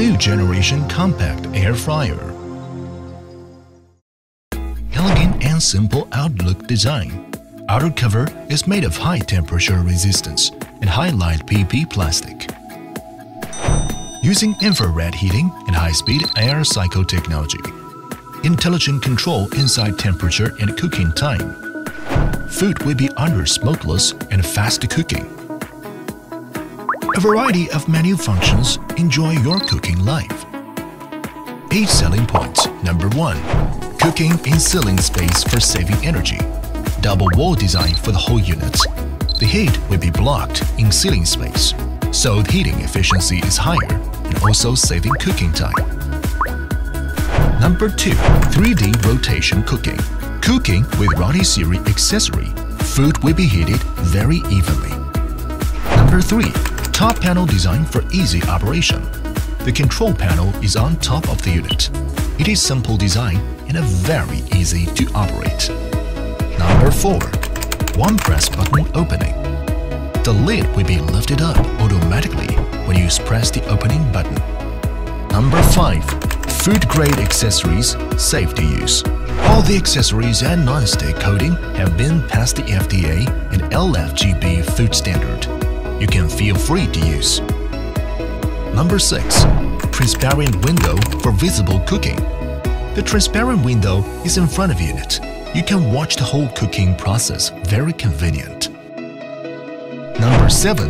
new generation compact air fryer. Elegant and simple outlook design. Outer cover is made of high temperature resistance and high light PP plastic. Using infrared heating and high-speed air cycle technology. Intelligent control inside temperature and cooking time. Food will be under smokeless and fast cooking. Variety of menu functions enjoy your cooking life. 8 selling points. Number 1. Cooking in sealing space for saving energy. Double wall design for the whole unit. The heat will be blocked in sealing space, so the heating efficiency is higher and also saving cooking time. Number 2. 3D Rotation Cooking Cooking with rotisserie accessory, food will be heated very evenly. Number 3. Top panel design for easy operation. The control panel is on top of the unit. It is simple design and a very easy to operate. Number 4. One press button opening. The lid will be lifted up automatically when you press the opening button. Number 5. Food grade accessories safe to use. All the accessories and non-stick coating have been passed the FDA and LFGB food standard. You can feel free to use. Number 6. Transparent window for visible cooking. The transparent window is in front of unit. You can watch the whole cooking process very convenient. Number 7.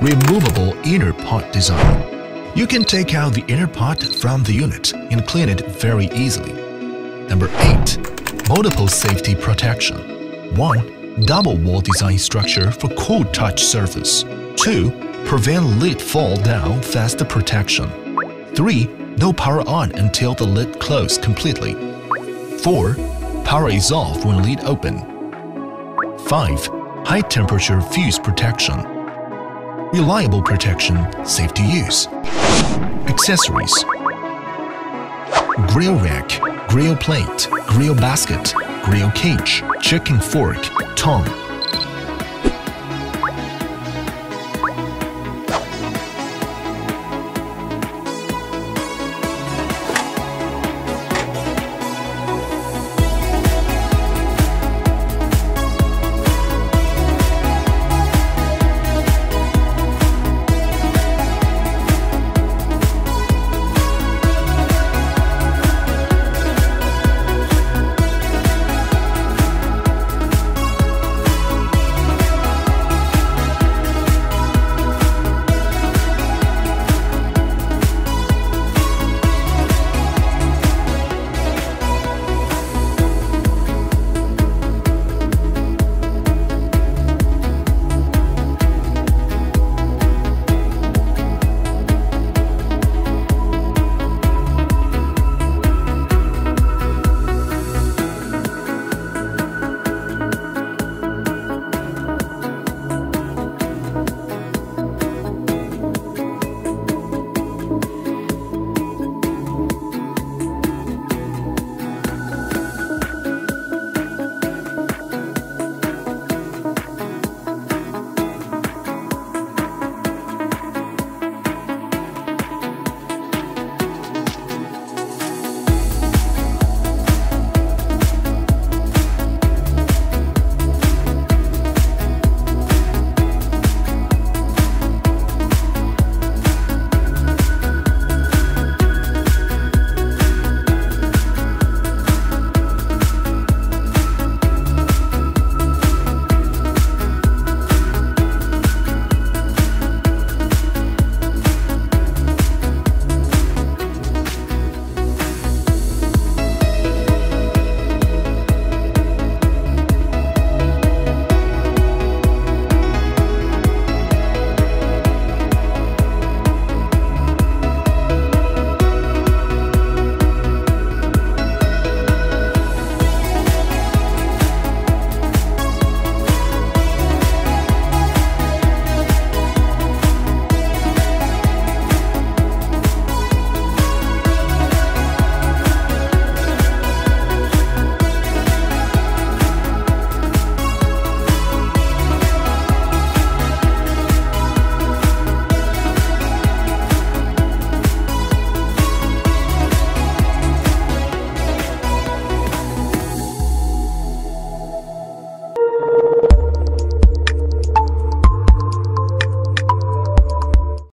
Removable inner pot design. You can take out the inner pot from the unit and clean it very easily. Number 8. Multiple safety protection. 1. Double wall design structure for cold touch surface. 2. Prevent lid fall down fast protection. 3. No power on until the lid closed completely. 4. Power is off when lid open. 5. High temperature fuse protection. Reliable protection, safe to use. Accessories Grill rack, grill plate, grill basket, grill cage, chicken fork, tongue,